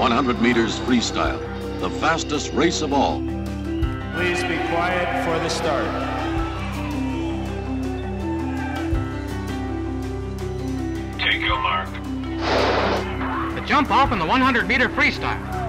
100 meters freestyle, the fastest race of all. Please be quiet for the start. Take your mark. The jump off in the 100 meter freestyle.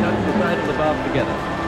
tuck the side of the valve together.